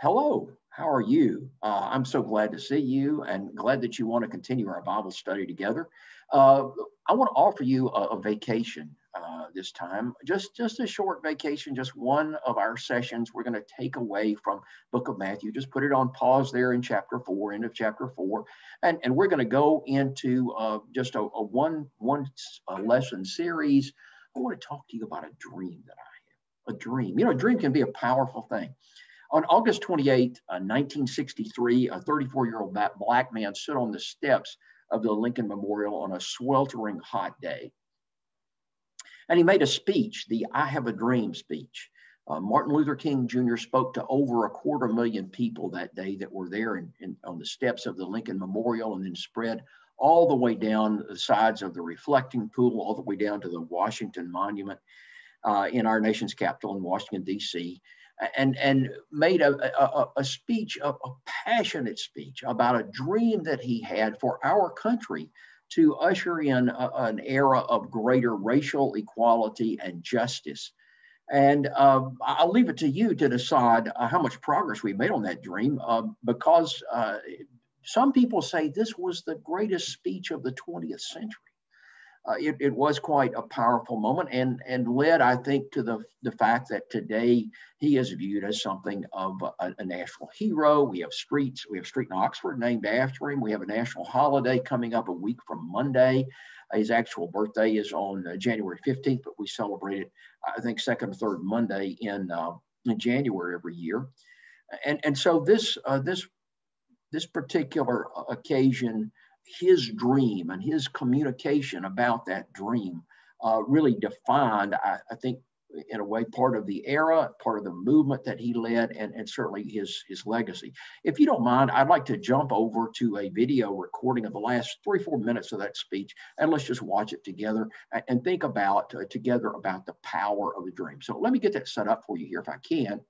hello, how are you? Uh, I'm so glad to see you and glad that you want to continue our Bible study together. Uh, I want to offer you a, a vacation uh, this time, just, just a short vacation, just one of our sessions we're going to take away from book of Matthew. Just put it on pause there in chapter four, end of chapter four. And, and we're going to go into uh, just a, a, one, one uh, lesson series. I want to talk to you about a dream that I have, a dream. You know, a dream can be a powerful thing. On August 28, uh, 1963, a 34 year old black man stood on the steps of the Lincoln Memorial on a sweltering hot day. And he made a speech, the I Have a Dream speech. Uh, Martin Luther King Jr. spoke to over a quarter million people that day that were there in, in, on the steps of the Lincoln Memorial and then spread all the way down the sides of the reflecting pool, all the way down to the Washington Monument uh, in our nation's capital in Washington, D.C and and made a, a, a speech, a, a, passionate speech about a dream that he had for our country to usher in a, an era of greater racial equality and justice. And uh, I'll leave it to you to decide uh, how much progress we made on that dream, uh, because some people say this was the greatest speech of the 20th century uh, it, it, was quite a powerful moment and, and led, I think, to the, the fact that today he is viewed as something of a, a, national hero. We have streets, we have street in Oxford named after him. We have a national holiday coming up a week from Monday. His actual birthday is on uh, January 15th, but we celebrate it, I think, second or third Monday in, uh, in January every year. And, and so this, uh, this, this particular occasion his dream and his communication about that dream uh, really defined, I, I, think, in a way, part of the era, part of the movement that he led, and, and certainly his, his legacy. If you don't mind, I'd like to jump over to a video recording of the last three, four minutes of that speech, and let's just watch it together and think about uh, together about the power of the dream. So let me get that set up for you here if I can.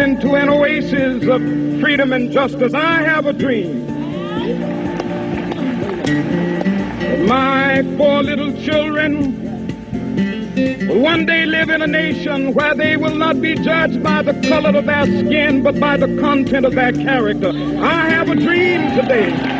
Into an oasis of freedom and justice. I have a dream. My four little children will one day live in a nation where they will not be judged by the color of their skin, but by the content of their character. I have a dream today.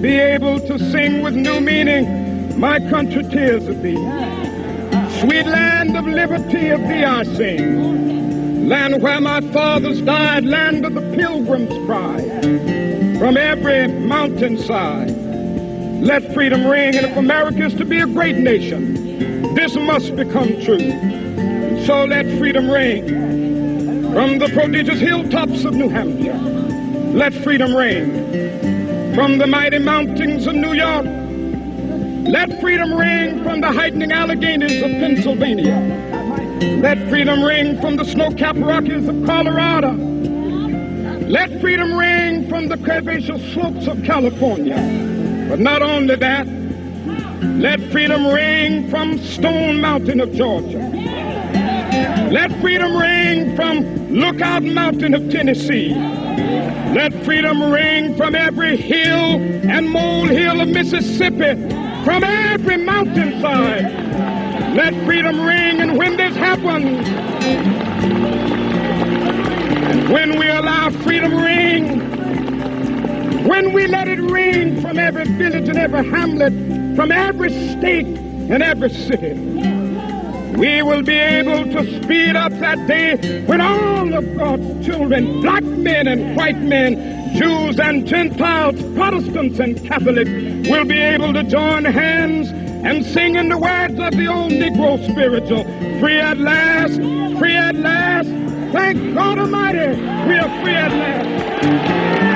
be able to sing with new meaning, my country tears of thee. Sweet land of liberty of thee I sing. Land where my fathers died, land of the pilgrim's pride. From every mountainside, let freedom ring. And if America is to be a great nation, this must become true. So let freedom ring. From the prodigious hilltops of New Hampshire, let freedom ring from the mighty mountains of New York Let freedom ring from the heightening Alleghenies of Pennsylvania. Let freedom ring from the snow-capped Rockies of Colorado. Let freedom ring from the curvaceous slopes of California. But not only that, let freedom ring from Stone Mountain of Georgia. Let freedom ring from Lookout Mountain of Tennessee. Let freedom ring from every hill and molehill of Mississippi, from every mountainside. Let freedom ring, and when this happens, when we allow freedom ring, when we let it ring from every village and every hamlet, from every state and every city, we will be able to speed up that day when all of God's children, black men and white men, Jews and Gentiles, Protestants and Catholics, will be able to join hands and sing in the words of the old Negro spiritual, free at last, free at last. Thank God Almighty, we are free at last.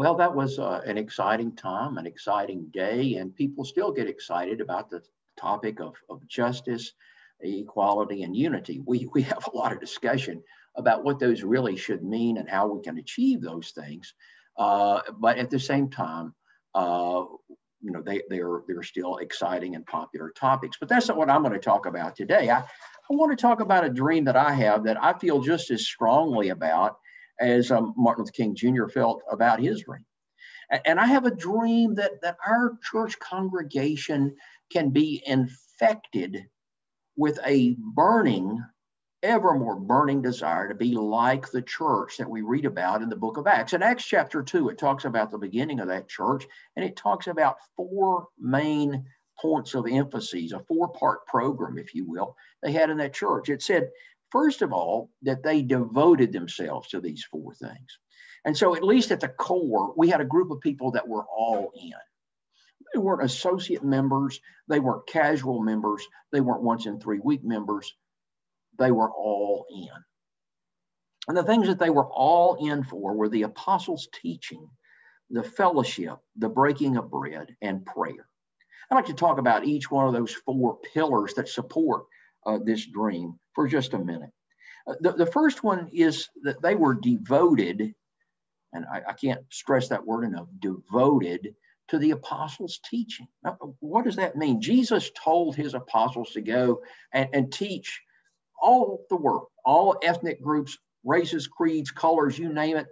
Well, that was uh, an exciting time, an exciting day, and people still get excited about the topic of, of justice, equality, and unity. We, we have a lot of discussion about what those really should mean and how we can achieve those things. Uh, but at the same time, uh, you know, they, they're, they're still exciting and popular topics. But that's not what I'm going to talk about today. I, I want to talk about a dream that I have that I feel just as strongly about as um, Martin Luther King Jr. felt about his dream. And I have a dream that, that our church congregation can be infected with a burning, ever more burning desire to be like the church that we read about in the book of Acts. In Acts chapter 2, it talks about the beginning of that church, and it talks about four main points of emphasis, a four part program, if you will, they had in that church. It said, First of all, that they devoted themselves to these four things. And so, at least at the core, we had a group of people that were all in. They weren't associate members, they weren't casual members, they weren't once in three week members. They were all in. And the things that they were all in for were the apostles' teaching, the fellowship, the breaking of bread, and prayer. I'd like to talk about each one of those four pillars that support uh, this dream for just a minute. Uh, the, the first one is that they were devoted, and I, I can't stress that word enough devoted to the apostles' teaching. Now, what does that mean? Jesus told his apostles to go and, and teach all the world, all ethnic groups, races, creeds, colors, you name it,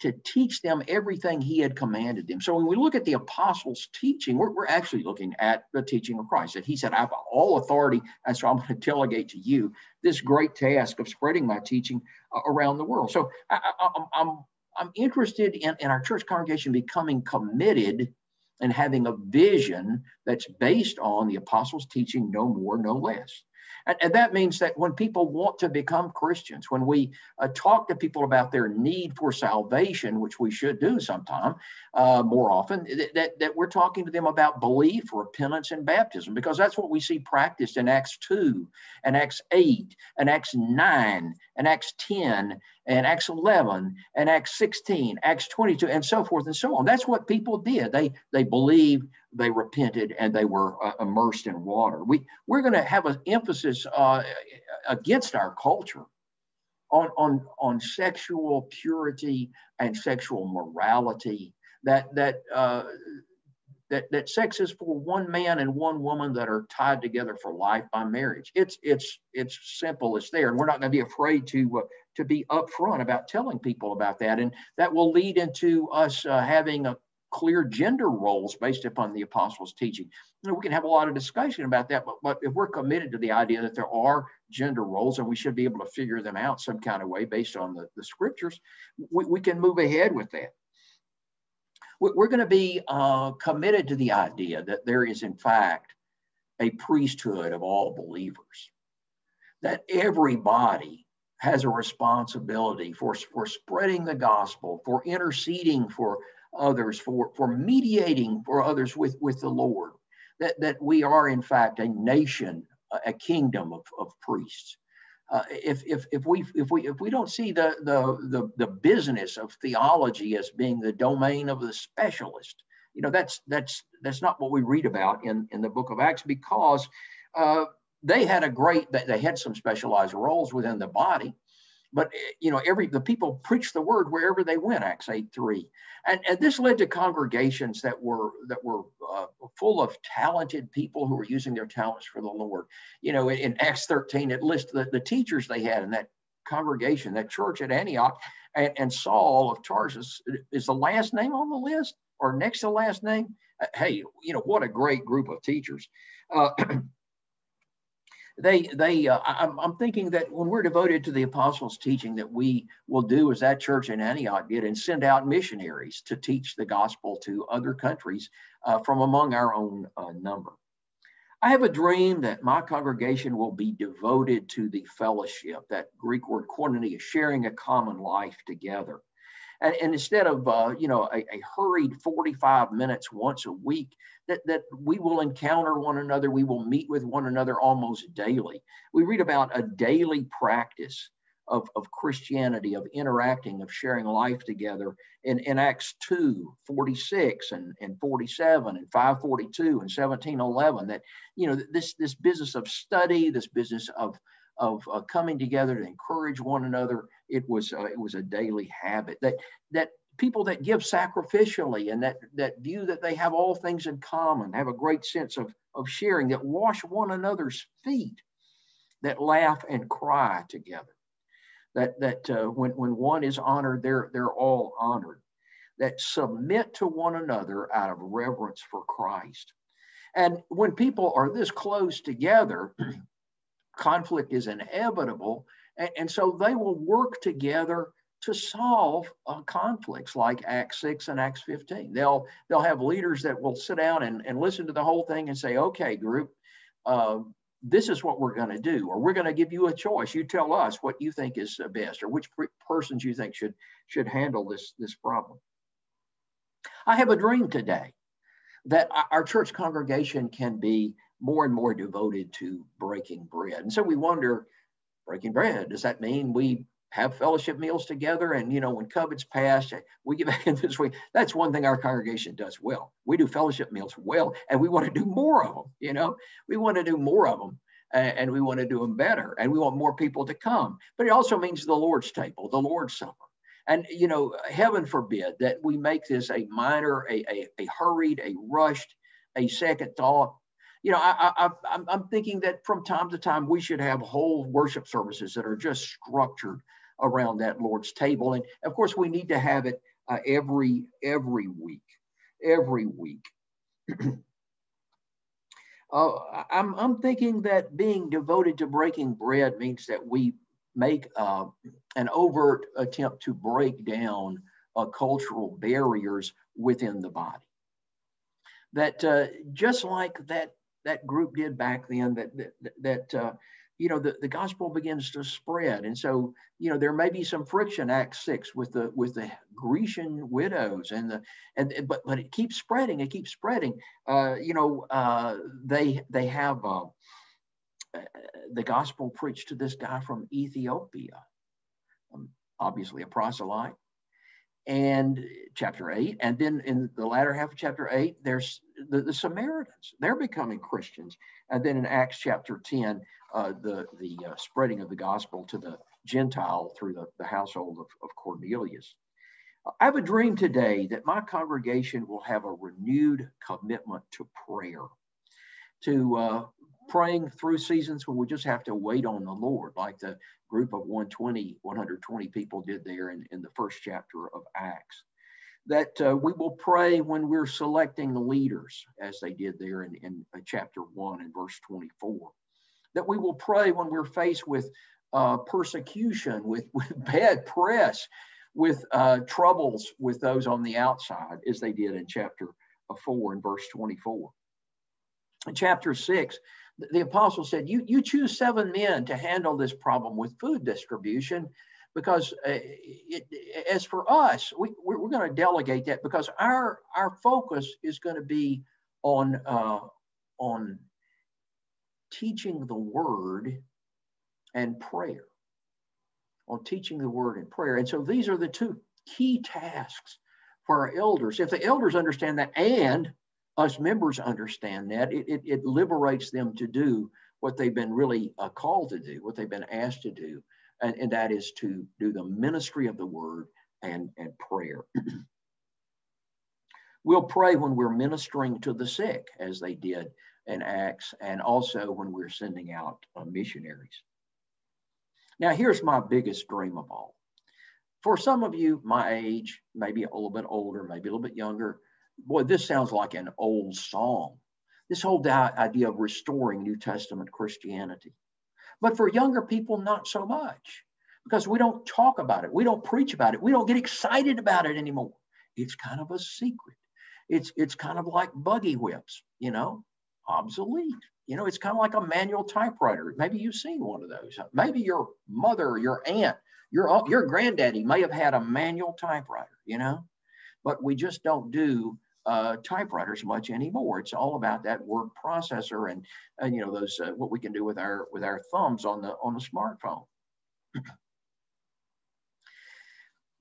to teach them everything he had commanded them. So when we look at the apostles' teaching, we're, we're actually looking at the teaching of Christ. That he said, I have all authority, and so I'm going to delegate to you this great task of spreading my teaching uh, around the world. So I, am I'm, I'm interested in, in our church congregation becoming committed and having a vision that's based on the apostles' teaching, no more, no less. And, and that means that when people want to become Christians, when we uh, talk to people about their need for salvation, which we should do sometime uh, more often, that, that we're talking to them about belief, repentance, and baptism, because that's what we see practiced in Acts 2 and Acts 8 and Acts 9 and Acts 10 and Acts 11 and Acts 16, Acts 22, and so forth and so on. That's what people did. They, they believed they repented and they were uh, immersed in water. We, we're going to have an emphasis uh, against our culture on, on, on sexual purity and sexual morality, that, that, uh, that, that sex is for one man and one woman that are tied together for life by marriage. It's, it's, it's simple, it's there. And we're not going to be afraid to, uh, to be upfront about telling people about that. And that will lead into us uh, having a clear gender roles based upon the apostles' teaching. You know, we can have a lot of discussion about that, but, but if we're committed to the idea that there are gender roles and we should be able to figure them out some kind of way based on the, the scriptures, we, we can move ahead with that. We're going to be uh, committed to the idea that there is, in fact, a priesthood of all believers, that everybody has a responsibility for, for spreading the gospel, for interceding for others, for, for mediating for others with, with the Lord, that, that we are in fact a nation, a kingdom of, of priests. uh, if, if, if, we, if, we, if we don't see the, the, the, the business of theology as being the domain of the specialist, you know, that's, that's, that's not what we read about in, in the book of Acts because uh, they had a great, they had some specialized roles within the body, but eh, you know every the people preached the word wherever they went acts 8 3 and, and this led to congregations that were that were uh, full of talented people who were using their talents for the lord. You know in, in acts 13 it lists the, the teachers they had in that congregation that church at antioch. And, and saul of tarsus is the last name on the list or next to last name? Hey you know what a great group of teachers. Uh, they they uh, I'm, I'm thinking that when we're devoted to the apostles teaching that we will do as that church in antioch did and send out missionaries to teach the gospel to other countries uh, from among our own uh, number. I have a dream that my congregation will be devoted to the fellowship. That greek word koinonia sharing a common life together and, and instead of uh, you know a, a, hurried 45 minutes once a week that, that we will encounter one another we will meet with one another almost daily. We read about a daily practice of, of christianity of interacting of sharing life together in, in acts 2 46 and, and 47 and 542 and 1711 that you know this this business of study this business of of uh, coming together to encourage one another. It was uh, it was a daily habit that that people that give sacrificially and that that view that they have all things in common, have a great sense of of sharing, that wash one another's feet, that laugh and cry together, that that uh, when when one is honored, they're they're all honored, that submit to one another out of reverence for Christ. And when people are this close together, conflict is inevitable. And, and so they will work together to solve uh, conflicts like Acts 6 and Acts 15. They'll, they'll have leaders that will sit down and, and listen to the whole thing and say, okay, group, uh, this is what we're going to do, or we're going to give you a choice. You tell us what you think is best, or which persons you think should, should handle this, this problem. I have a dream today that our church congregation can be more and more devoted to breaking bread. And so we wonder, breaking bread, does that mean we have fellowship meals together? And, you know, when COVID's passed, we get back in this week. That's one thing our congregation does well. We do fellowship meals well, and we want to do more of them. You know, we want to do more of them. And we want to do them better, and we want more people to come. But it also means the Lord's table, the Lord's supper. And you know, heaven forbid that we make this a minor, a, a, a hurried, a rushed, a second thought you know, I, I, I'm thinking that from time to time we should have whole worship services that are just structured around that Lord's table, and of course we need to have it uh, every every week, every week. uh, I'm I'm thinking that being devoted to breaking bread means that we make uh, an overt attempt to break down uh, cultural barriers within the body. That uh, just like that that group did back then that that, that uh, you know the, the gospel begins to spread. And so you know there may be some friction act 6 with the with the grecian widows and the and but but it keeps spreading it keeps spreading. Uh, you know uh, they they have uh, uh the gospel preached to this guy from ethiopia um, obviously a proselyte and chapter 8 and then in the latter half of chapter 8 there's the, the samaritans. They're becoming christians. And then in acts chapter 10 uh, the the uh, spreading of the gospel to the gentile through the, the household of, of cornelius. I have a dream today that my congregation will have a renewed commitment to prayer to uh, praying through seasons when we just have to wait on the Lord, like the group of 120, 120 people did there in, in the first chapter of Acts. That uh, we will pray when we're selecting the leaders, as they did there in, in uh, chapter 1 and verse 24. That we will pray when we're faced with uh, persecution, with, with bad press, with uh, troubles with those on the outside, as they did in chapter uh, 4 and verse 24. In chapter 6, the apostle said, you, you choose seven men to handle this problem with food distribution because uh, it, as for us, we, we're, going to delegate that because our, our focus is going to be on, uh, on teaching the word and prayer, on teaching the word and prayer. And so these are the two key tasks for our elders. If the elders understand that and us members understand that, it, it, it liberates them to do what they've been really uh, called to do, what they've been asked to do, and, and that is to do the ministry of the word and, and prayer. we'll pray when we're ministering to the sick, as they did in Acts, and also when we're sending out uh, missionaries. Now, here's my biggest dream of all. For some of you, my age, maybe a little bit older, maybe a little bit younger, boy, this sounds like an old song. This whole idea of restoring New Testament Christianity. But for younger people, not so much because we don't talk about it. We don't preach about it. We don't get excited about it anymore. It's kind of a secret. It's, it's kind of like buggy whips, you know, obsolete. You know, it's kind of like a manual typewriter. Maybe you've seen one of those. Maybe your mother, your aunt, your, your granddaddy may have had a manual typewriter, you know, but we just don't do uh, typewriters much anymore. It's all about that word processor and, and you know, those, uh, what we can do with our, with our thumbs on the, on the smartphone.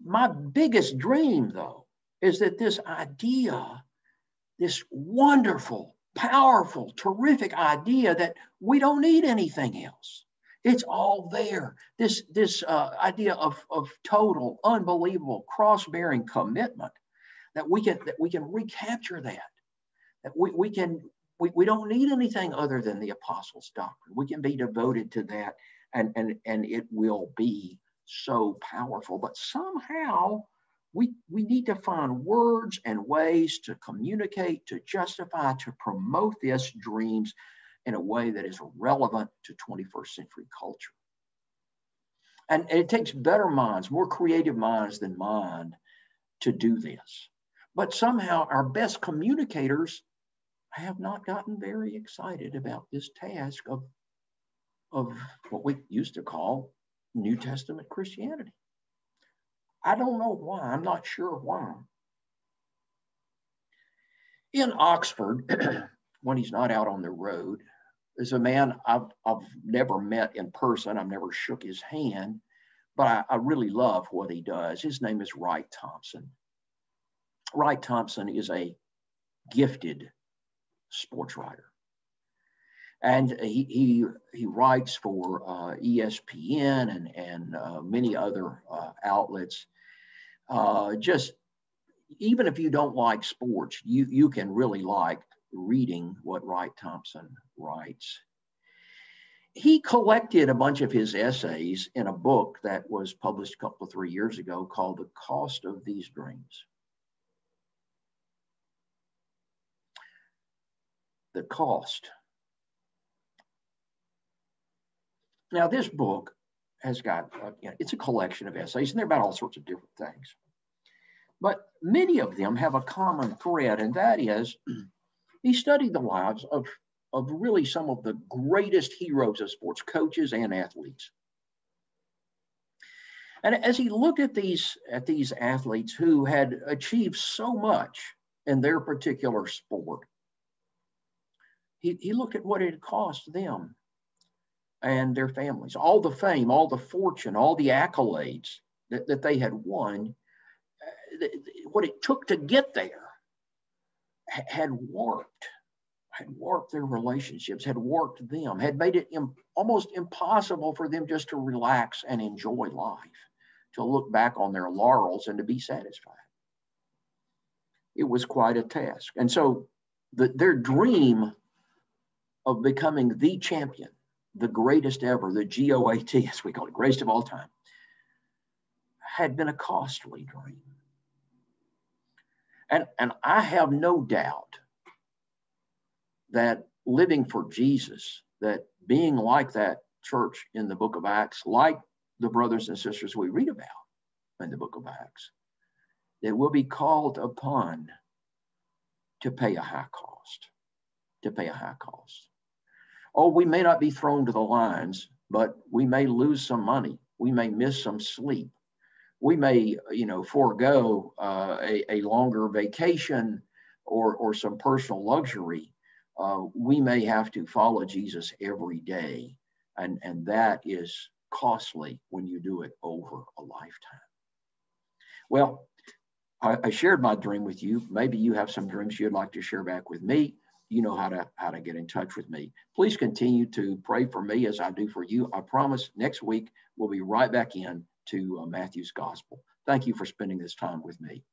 My biggest dream, though, is that this idea, this wonderful, powerful, terrific idea that we don't need anything else. It's all there. This, this uh, idea of, of total, unbelievable, cross-bearing commitment that we can that we can recapture that. That we, we can we, we don't need anything other than the apostles' doctrine. We can be devoted to that and, and, and it will be so powerful. But somehow we, we need to find words and ways to communicate, to justify, to promote this dreams in a way that is relevant to 21st century culture. And, and it takes better minds, more creative minds than mine to do this. But somehow our best communicators have not gotten very excited about this task of, of what we used to call New Testament Christianity. I don't know why. I'm not sure why. In Oxford, when he's not out on the road, there's a man I've, I've never met in person. I've never shook his hand, but I, I really love what he does. His name is Wright Thompson. Wright Thompson is a gifted sports writer and he he, he writes for uh, ESPN and and uh, many other uh, outlets. Uh, just even if you don't like sports, you you can really like reading what Wright Thompson writes. He collected a bunch of his essays in a book that was published a couple of three years ago called "The Cost of These Dreams." The cost Now, this book has got, uh, you know, it's a collection of essays, and they're about all sorts of different things. But many of them have a common thread, and that is he studied the lives of, of really some of the greatest heroes of sports, coaches and athletes. And as he looked at these, at these athletes who had achieved so much in their particular sport, he, he looked at what it had cost them and their families, all the fame, all the fortune, all the accolades that, that they had won, uh, what it took to get there had warped, had warped their relationships, had warped them, had made it Im- almost impossible for them just to relax and enjoy life, to look back on their laurels and to be satisfied. It was quite a task. And so the, their dream of becoming the champion the greatest ever, the GOAT, as we call it, greatest of all time, had been a costly dream. And, and I have no doubt that living for Jesus, that being like that church in the book of Acts, like the brothers and sisters we read about in the book of Acts, that will be called upon to pay a high cost, to pay a high cost oh, we may not be thrown to the lions, but we may lose some money. We may miss some sleep. We may, you know, forego uh, a, a, longer vacation or, or some personal luxury. Uh, we may have to follow Jesus every day And, and that is costly when you do it over a lifetime. Well, I, I shared my dream with you. Maybe you have some dreams you'd like to share back with me. You know how to how to get in touch with me. Please continue to pray for me as I do for you. I promise next week we'll be right back in to uh, Matthew's Gospel. Thank you for spending this time with me.